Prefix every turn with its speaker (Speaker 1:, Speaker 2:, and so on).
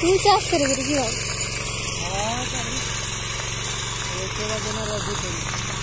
Speaker 1: तू चास करे गुरुजी आओ हां
Speaker 2: चल एक जगह जमा रख दे